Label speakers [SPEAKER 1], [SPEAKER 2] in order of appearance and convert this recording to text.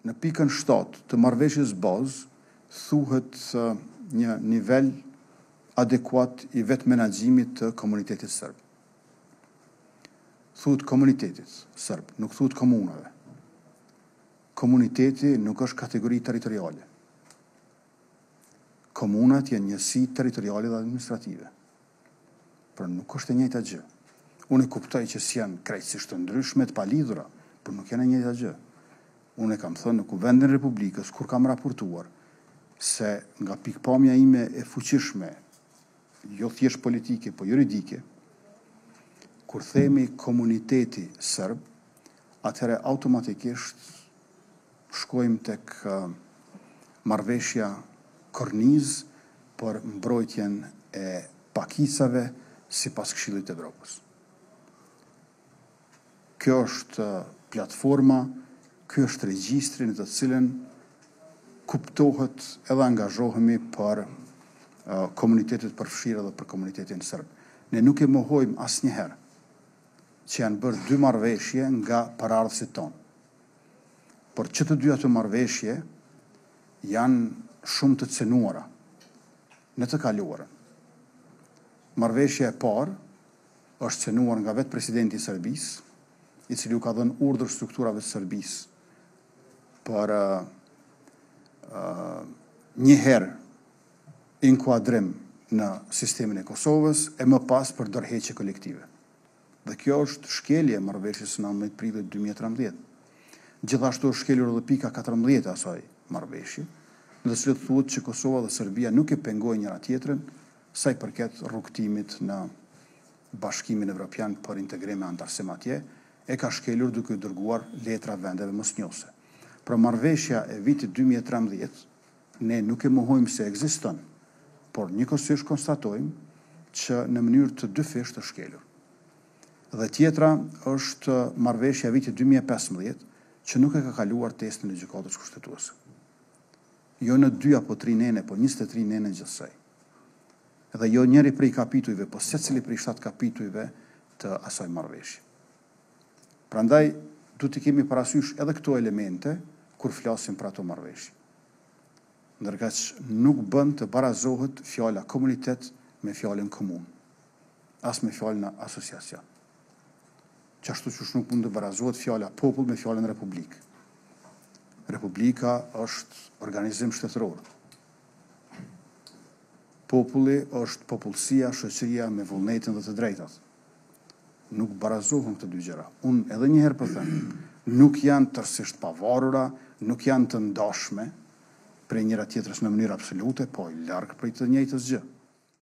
[SPEAKER 1] Në pikën shtatë të marrëveshjes bazë thuhet një nivel adekuat i vetëmenaxhimit të komunitetit sërb. Thuhet komunitetit sërb, nuk thuhet komunave. Komuniteti nuk është kategori territoriale. Komunat janë njësi territoriale dhe administrative. Por nuk është e njëjta gjë. Unë e kuptoj që s'janë krejtësisht të ndryshme e të palidhura, por nuk janë e njëjta gjë. Unë e kam thënë në Kuvendin e Republikës kur kam raportuar se nga pikëpamja ime e fuqishme, jo thjesht politike, por juridike, kur themi komuniteti serb, atëherë automatikisht Shkojmë tek marrëveshja kornizë për mbrojtjen e pakicave sipas Këshillit të Evropës. Kjo është platforma, kjo është regjistri në të cilën kuptohet edhe angazhohemi për komunitetet përfshirë dhe për komunitetin sërb. Ne nuk e mohojmë asnjëherë që janë bërë dy marrëveshje nga paraardhësit tonë. Por që të dy ato marrëveshje janë shumë të cenuara në të kaluarën. Marrëveshja e parë është cenuar nga vetë presidenti i Serbisë, i cili u ka dhënë urdhër strukturave të Serbisë për një herë inkuadrim në sistemin e Kosovës e më pas për dorëheqje kolektive. Dhe kjo është shkelje e marrëveshjes së nëntëmbëdhjetë prillit dy mijë e trembëdhjetë. Gjithashtu është shkelur edhe pika katërmbëdhjetë e asaj marrëveshje, në të cilën thuhet që Kosova dhe Serbia nuk e pengojnë njëra-tjetrën sa i përket rrugëtimit në Bashkimin Evropian për integrim e anëtarësim atje, e ka shkelur duke u dërguar letra vendeve mosnjohëse. Pra marrëveshja e vitit dy mijë e trembëdhjetë, Ne nuk e mohojmë se ekziston, por njëkohësisht konstatojmë që në mënyrë të dyfishtë është shkelur. Dhe tjetra është marrëveshja e vitit dy mijë e pesëmbëdhjetë që nuk e ka kaluar testin e Gjykatës Kushtetuese. Jo në dy apo tri nene, po njëzet e tri nene gjithsej. Dhe jo njëri prej kapitujve, po secili prej shtatë kapitujve të asaj marrëveshje. Prandaj, duhet t'i kemi parasysh edhe këto elemente kur flasim për ato marrëveshje. Ndërkaq, nuk bën të barazohet fjala komunitet me fjalën komunë, as me fjalën asociacion. Qashtu qysh nuk mund të barazohet fjala popull me fjalën republikë. Republika është organizim shtetëror. Populli është popullsia, shoqëria me vullnetin dhe të drejtat. nuk barazohen këto dy gjëra. Unë edhe një herë po them, nuk janë tërësisht pavarura, nuk janë të ndashme prej njëra-tjetrës në mënyrë absolute, po larg prej të njëjtës gjë.